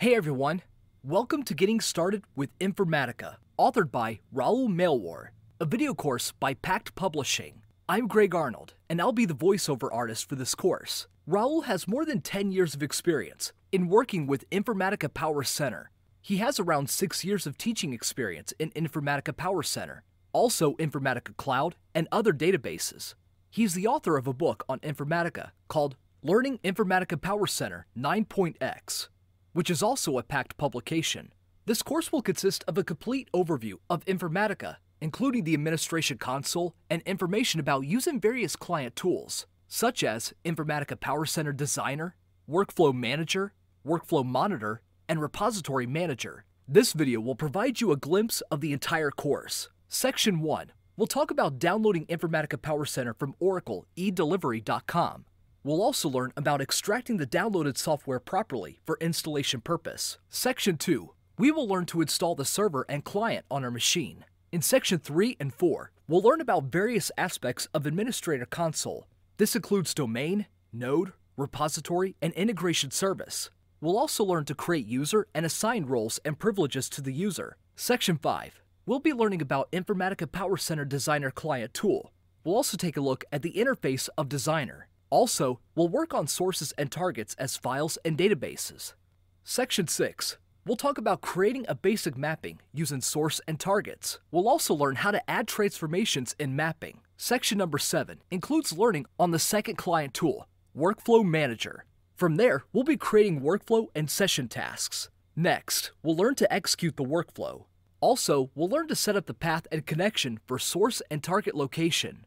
Hey everyone, welcome to Getting Started with Informatica, authored by Rahul Malewar, a video course by Packt Publishing. I'm Greg Arnold, and I'll be the voiceover artist for this course. Rahul has more than 10 years of experience in working with Informatica Power Center. He has around 6 years of teaching experience in Informatica Power Center, also Informatica Cloud, and other databases. He's the author of a book on Informatica called Learning Informatica Power Center 9.x which is also a Packt publication. This course will consist of a complete overview of Informatica, including the administration console and information about using various client tools, such as Informatica Power Center Designer, Workflow Manager, Workflow Monitor, and Repository Manager. This video will provide you a glimpse of the entire course. Section 1 We'll talk about downloading Informatica Power Center from Oracle eDelivery.com. We'll also learn about extracting the downloaded software properly for installation purpose. Section 2. We will learn to install the server and client on our machine. In Section 3 and 4, we'll learn about various aspects of Administrator Console. This includes domain, node, repository, and integration service. We'll also learn to create user and assign roles and privileges to the user. Section 5. We'll be learning about Informatica Power Center Designer Client Tool. We'll also take a look at the interface of Designer. Also, we'll work on sources and targets as files and databases. Section 6. We'll talk about creating a basic mapping using source and targets. We'll also learn how to add transformations in mapping. Section number 7 includes learning on the second client tool, Workflow Manager. From there, we'll be creating workflow and session tasks. Next, we'll learn to execute the workflow. Also, we'll learn to set up the path and connection for source and target location.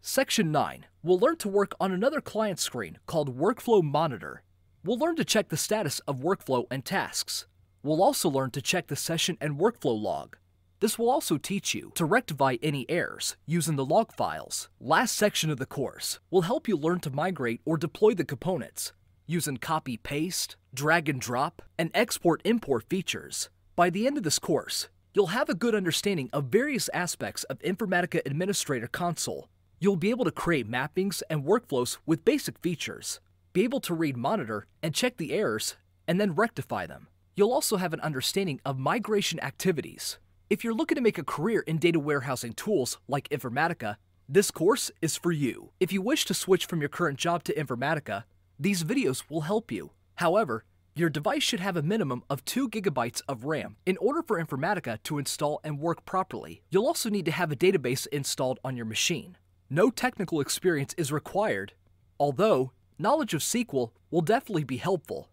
Section 9. We'll learn to work on another client screen called Workflow Monitor. We'll learn to check the status of workflow and tasks. We'll also learn to check the session and workflow log. This will also teach you to rectify any errors using the log files. Last section of the course will help you learn to migrate or deploy the components using copy paste, drag and drop, and export import features. By the end of this course, you'll have a good understanding of various aspects of Informatica Administrator Console You'll be able to create mappings and workflows with basic features, be able to read monitor and check the errors, and then rectify them. You'll also have an understanding of migration activities. If you're looking to make a career in data warehousing tools like Informatica, this course is for you. If you wish to switch from your current job to Informatica, these videos will help you. However, your device should have a minimum of 2 gigabytes of RAM in order for Informatica to install and work properly. You'll also need to have a database installed on your machine. No technical experience is required, although knowledge of SQL will definitely be helpful.